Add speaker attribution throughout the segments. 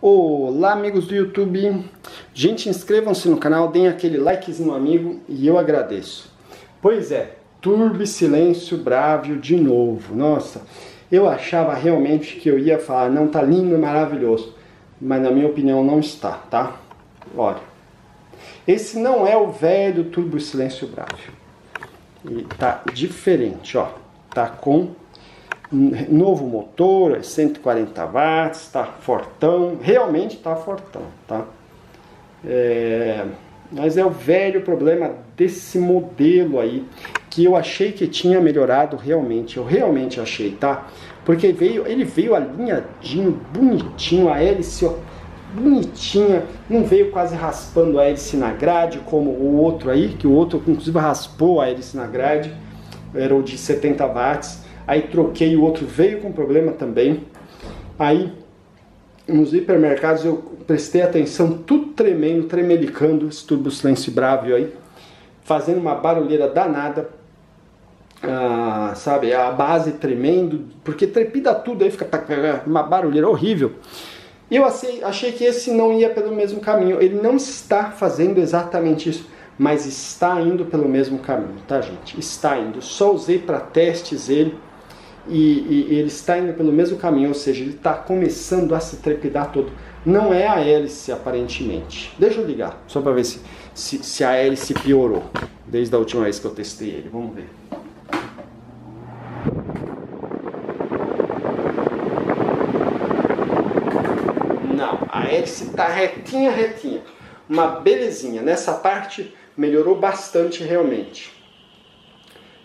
Speaker 1: Olá amigos do YouTube, gente inscrevam-se no canal, deem aquele likezinho amigo e eu agradeço. Pois é, Turbo Silêncio Brávio de novo, nossa, eu achava realmente que eu ia falar, não tá lindo e maravilhoso, mas na minha opinião não está, tá? Olha, esse não é o velho Turbo Silêncio Brávio, e tá diferente, ó, tá com novo motor, 140 watts, está fortão, realmente está fortão, tá? É, mas é o velho problema desse modelo aí, que eu achei que tinha melhorado realmente, eu realmente achei, tá? Porque veio, ele veio alinhadinho, bonitinho, a hélice, ó, bonitinha, não veio quase raspando a hélice na grade, como o outro aí, que o outro inclusive raspou a hélice na grade, era o de 70 watts, Aí troquei, o outro veio com problema também. Aí nos hipermercados eu prestei atenção, tudo tremendo, tremelicando, esse turbo silêncio bravo aí, fazendo uma barulheira danada, ah, sabe, a base tremendo, porque trepida tudo aí, fica uma barulheira horrível. E eu achei, achei que esse não ia pelo mesmo caminho, ele não está fazendo exatamente isso, mas está indo pelo mesmo caminho, tá gente? Está indo, só usei para testes ele, e, e, ele está indo pelo mesmo caminho, ou seja, ele está começando a se trepidar todo. Não é a hélice, aparentemente. Deixa eu ligar, só para ver se, se, se, a hélice piorou, desde a última vez que eu testei ele. Vamos ver. Não, a hélice está retinha, retinha. Uma belezinha. Nessa parte melhorou bastante realmente.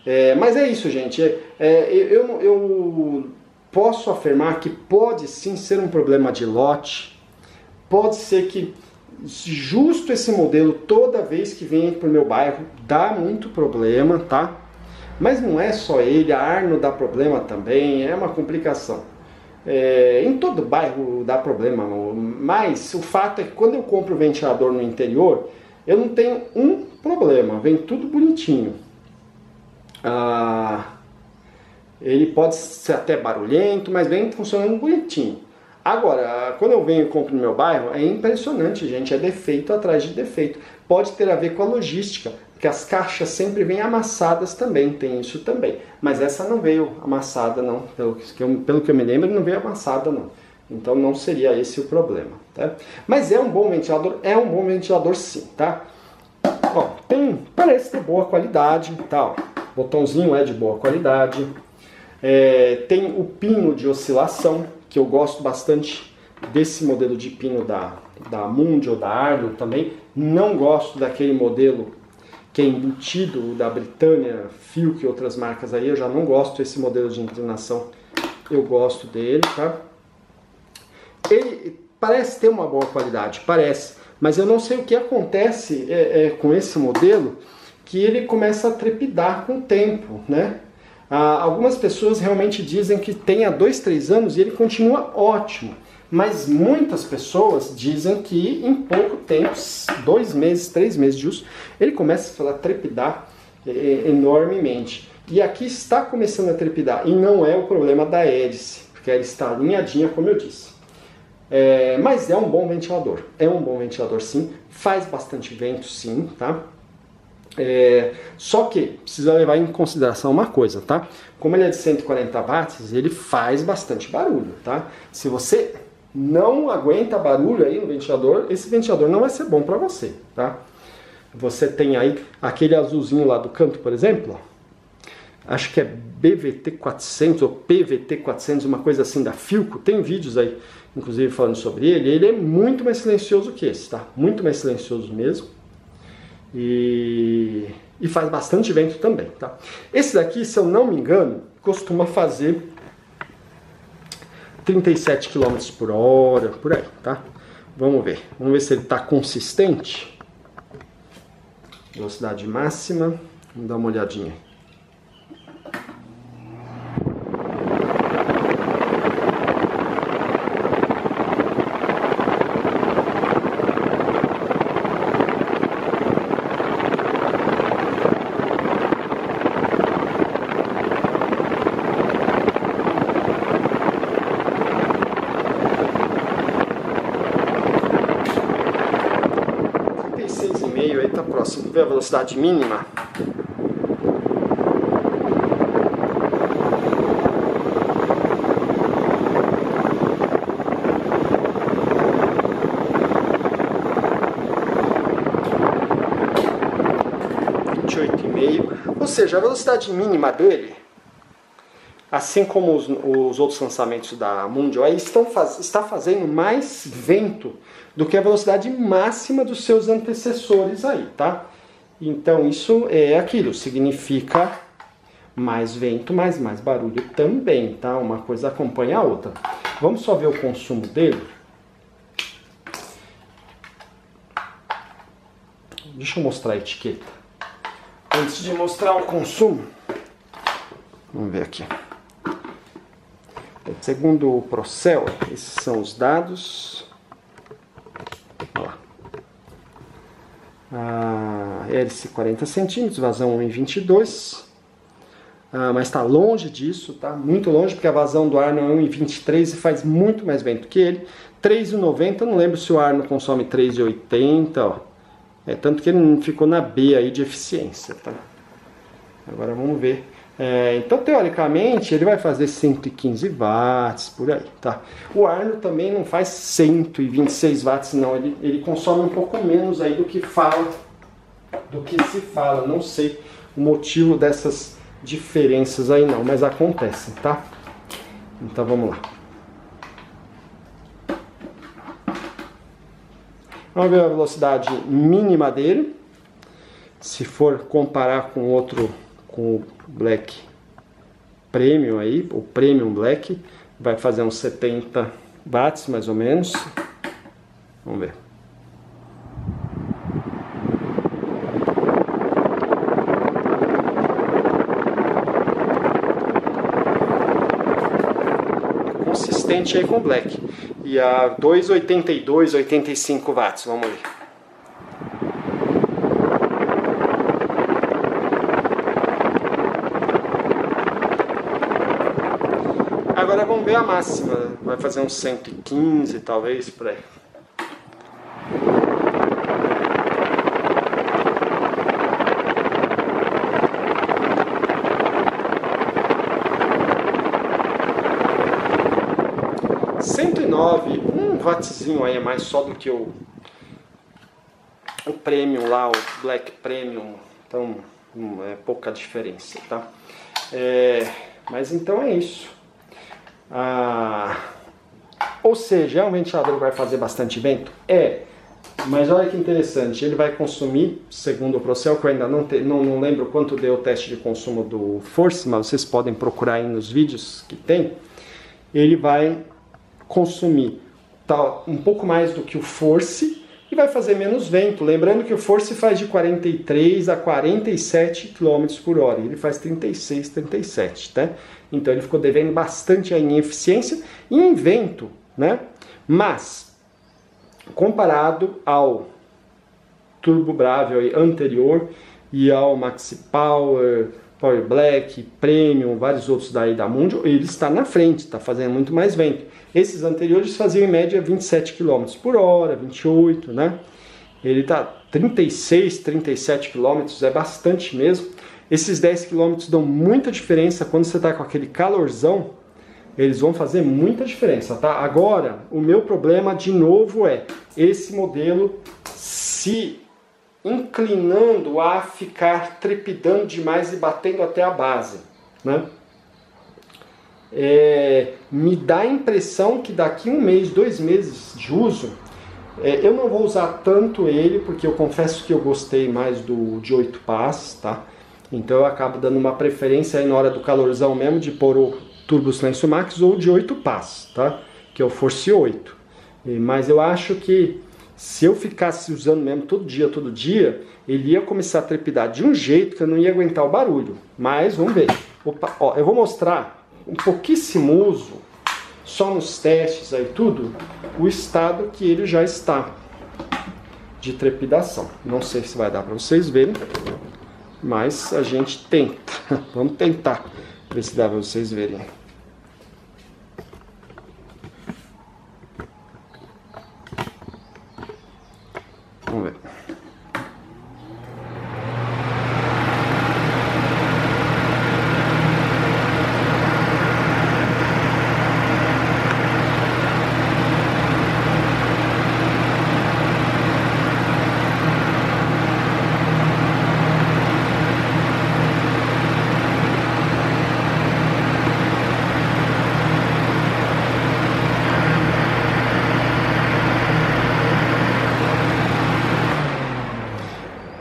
Speaker 1: É, mas é isso, gente. É, é, eu, eu posso afirmar que pode sim ser um problema de lote. Pode ser que justo esse modelo, toda vez que vem para o meu bairro, dá muito problema, tá? Mas não é só ele, a Arno dá problema também, é uma complicação. É, em todo bairro dá problema, mas o fato é que quando eu compro o ventilador no interior, eu não tenho um problema, vem tudo bonitinho. Ah, ele pode ser até barulhento, mas vem funcionando bonitinho. Agora, quando eu venho e compro no meu bairro, é impressionante, gente, é defeito atrás de defeito. Pode ter a ver com a logística, porque as caixas sempre vêm amassadas também, tem isso também. Mas essa não veio amassada, não. Pelo que eu, pelo que eu me lembro, não veio amassada, não. Então não seria esse o problema, tá? Mas é um bom ventilador, é um bom ventilador sim, tá? Ó, tem, parece ter boa qualidade, tal. Tá, botãozinho é de boa qualidade. É, tem o pino de oscilação, que eu gosto bastante desse modelo de pino da, da Mundi ou da Arlo também. Não gosto daquele modelo que é embutido da Britânia, Filk e outras marcas aí. Eu já não gosto desse modelo de inclinação. Eu gosto dele, tá? Ele parece ter uma boa qualidade, parece. Mas eu não sei o que acontece é, é, com esse modelo que ele começa a trepidar com o tempo, né? Ah, algumas pessoas realmente dizem que tem há dois, três anos e ele continua ótimo, mas muitas pessoas dizem que em pouco tempo, dois meses, três meses de uso, ele começa a trepidar é, enormemente. E aqui está começando a trepidar, e não é o problema da hélice, porque ela está alinhadinha, como eu disse. É, mas é um bom ventilador, é um bom ventilador sim, faz bastante vento sim, tá? É, só que precisa levar em consideração uma coisa, tá? Como ele é de 140 watts, ele faz bastante barulho, tá? Se você não aguenta barulho aí no ventilador, esse ventilador não vai ser bom para você, tá? Você tem aí aquele azulzinho lá do canto, por exemplo, acho que é BVT 400 ou PVT 400, uma coisa assim da Filco, tem vídeos aí, inclusive falando sobre ele, ele é muito mais silencioso que esse, tá? Muito mais silencioso mesmo. E, e faz bastante vento também, tá? Esse daqui, se eu não me engano, costuma fazer 37 km por hora, por aí, tá? Vamos ver. Vamos ver se ele está consistente. Velocidade máxima. Vamos dar uma olhadinha. Próxima. Vamos ver a velocidade mínima. Ou seja, a velocidade mínima dele, assim como os, os outros lançamentos da Mundial, estão faz, está fazendo mais vento do que a velocidade máxima dos seus antecessores aí, tá? Então isso é aquilo, significa mais vento, mas mais barulho também, tá? Uma coisa acompanha a outra. Vamos só ver o consumo dele. Deixa eu mostrar a etiqueta. Antes de mostrar o consumo, vamos ver aqui. Segundo o Procel, esses são os dados. Olha lá. A hélice 40 centímetros, vazão 1,22. Ah, mas está longe disso, tá? Muito longe, porque a vazão do Arno é 1,23 e faz muito mais vento que ele. 3,90, não lembro se o Arno consome 3,80, ó. É, tanto que ele ficou na B aí de eficiência, tá? Agora vamos ver. É, então, teoricamente, ele vai fazer 115 watts, por aí, tá? O Arno também não faz 126 watts, não. Ele, ele consome um pouco menos aí do que fala, do que se fala. Não sei o motivo dessas diferenças aí não, mas acontecem, tá? Então, vamos lá. Vamos ver a velocidade mínima dele. Se for comparar com outro, com o Black Premium aí, o Premium Black, vai fazer uns 70 watts mais ou menos. Vamos ver. Consistente aí com o Black e a 2,82, 85 watts. Vamos ver. Vamos ver a máxima. Vai fazer uns 115 talvez por aí. wattzinho aí é mais só do que o, o Premium lá, o Black Premium. Então hum, é pouca diferença, tá? É, mas então é isso. Ah, ou seja, é um ventilador que vai fazer bastante vento? É. Mas olha que interessante, ele vai consumir, segundo o Procel, que eu ainda não, te, não, não lembro quanto deu o teste de consumo do Force, mas vocês podem procurar aí nos vídeos que tem. Ele vai consumir tá um pouco mais do que o Force vai fazer menos vento. Lembrando que o Force faz de 43 a 47 km por hora, ele faz 36, 37, tá? Então ele ficou devendo bastante em eficiência e em vento, né? Mas comparado ao Turbo Bravo anterior e ao Maxi Power, Power Black, Premium, vários outros daí da Mundo, ele está na frente, está fazendo muito mais vento. Esses anteriores faziam em média 27 km por hora, 28, né? Ele está 36, 37 km, é bastante mesmo. Esses 10 km dão muita diferença quando você está com aquele calorzão, eles vão fazer muita diferença, tá? Agora, o meu problema de novo é esse modelo se inclinando a ficar trepidando demais e batendo até a base, né? é, me dá a impressão que daqui um mês, dois meses de uso, é, eu não vou usar tanto ele, porque eu confesso que eu gostei mais do de 8 pás, tá? Então eu acabo dando uma preferência aí na hora do calorzão mesmo de pôr o Turbo Silêncio Max ou de 8 pás, tá? Que é o Force 8. Mas eu acho que se eu ficasse usando mesmo todo dia, todo dia, ele ia começar a trepidar de um jeito que eu não ia aguentar o barulho. Mas vamos ver. Opa, ó, eu vou mostrar um pouquíssimo uso, só nos testes aí tudo, o estado que ele já está de trepidação. Não sei se vai dar para vocês verem, mas a gente tenta. Vamos tentar ver se dá para vocês verem. Vamos ver.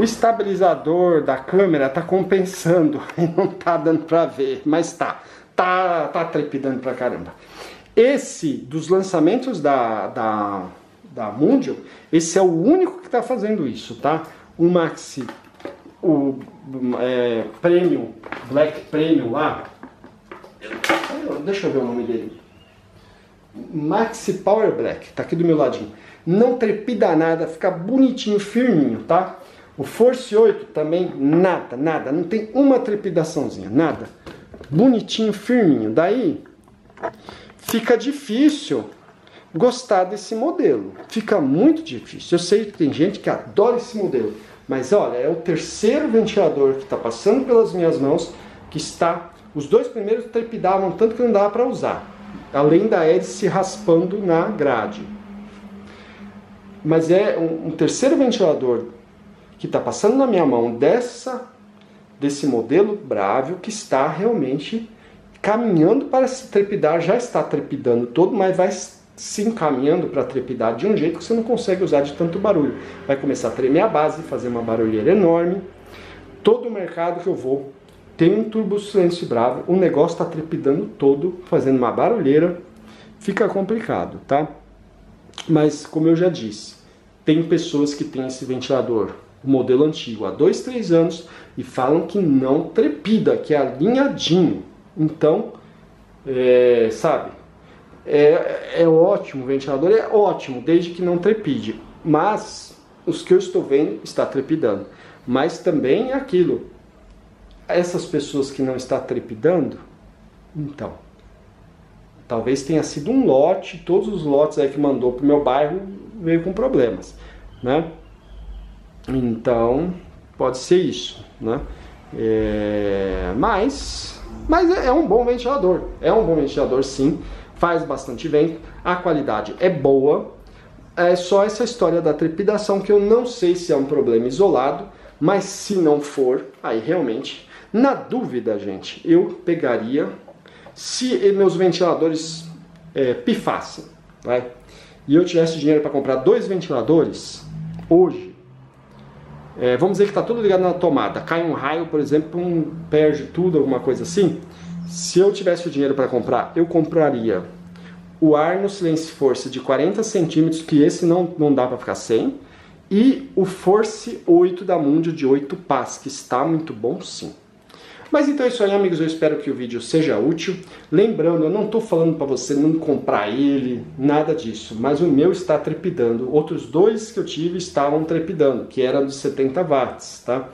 Speaker 1: O estabilizador da câmera tá compensando e não tá dando para ver, mas tá, tá, tá trepidando pra caramba. Esse dos lançamentos da, da, da Mundial, esse é o único que está fazendo isso, tá? O Maxi, o é, Premium, Black Premium lá, deixa eu ver o nome dele. Maxi Power Black, tá aqui do meu ladinho. Não trepida nada, fica bonitinho, firminho, tá? O Force 8 também, nada, nada, não tem uma trepidaçãozinha, nada. Bonitinho, firminho. Daí fica difícil gostar desse modelo. Fica muito difícil. Eu sei que tem gente que adora esse modelo, mas olha, é o terceiro ventilador que está passando pelas minhas mãos que está. Os dois primeiros trepidavam tanto que não dava para usar, além da hélice se raspando na grade. Mas é um, um terceiro ventilador que está passando na minha mão dessa desse modelo Bravio que está realmente caminhando para se trepidar, já está trepidando todo, mas vai se encaminhando para trepidar de um jeito que você não consegue usar de tanto barulho. Vai começar a tremer a base, fazer uma barulheira enorme. Todo o mercado que eu vou tem um turbo silêncio bravo, o negócio está trepidando todo, fazendo uma barulheira, fica complicado, tá? Mas como eu já disse, tem pessoas que têm esse ventilador o modelo antigo há dois, três anos e falam que não trepida, que é alinhadinho. Então, é, sabe, é, é ótimo, o ventilador é ótimo, desde que não trepide. Mas os que eu estou vendo está trepidando. Mas também é aquilo. Essas pessoas que não está trepidando, então, talvez tenha sido um lote, todos os lotes aí que mandou para o meu bairro veio com problemas, né? Então, pode ser isso, né? É, mas, mas é um bom ventilador, é um bom ventilador sim, faz bastante vento, a qualidade é boa, é só essa história da trepidação que eu não sei se é um problema isolado, mas se não for, aí realmente, na dúvida, gente, eu pegaria, se meus ventiladores é, pifassem, vai, e eu tivesse dinheiro para comprar dois ventiladores, hoje, é, vamos dizer que está tudo ligado na tomada, cai um raio, por exemplo, um, perde tudo, alguma coisa assim. Se eu tivesse o dinheiro para comprar, eu compraria o Arno Silence Force de 40 centímetros, que esse não, não dá para ficar sem, e o Force 8 da Mundio de 8 pás, que está muito bom sim. Mas então é isso aí, amigos. Eu espero que o vídeo seja útil. Lembrando, eu não estou falando para você não comprar ele, nada disso. Mas o meu está trepidando. Outros dois que eu tive estavam trepidando, que era dos 70 watts, tá?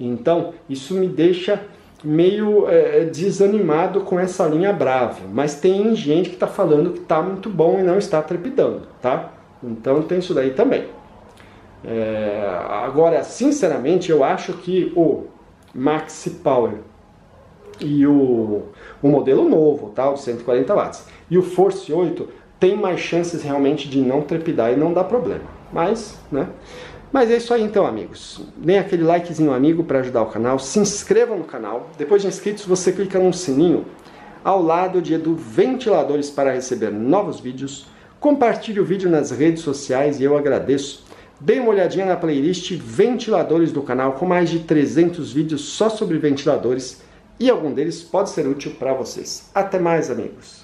Speaker 1: Então, isso me deixa meio é, desanimado com essa linha Bravo. Mas tem gente que está falando que está muito bom e não está trepidando, tá? Então tem isso daí também. É, agora, sinceramente, eu acho que o Maxi Power e o, o modelo novo, tá? o 140 watts. E o Force 8 tem mais chances realmente de não trepidar e não dar problema. Mas, né? Mas é isso aí então, amigos. Deem aquele likezinho amigo para ajudar o canal. Se inscreva no canal. Depois de inscritos, você clica no sininho ao lado de do ventiladores para receber novos vídeos. Compartilhe o vídeo nas redes sociais e eu agradeço. Dê uma olhadinha na playlist Ventiladores do canal com mais de 300 vídeos só sobre ventiladores e algum deles pode ser útil para vocês. Até mais, amigos!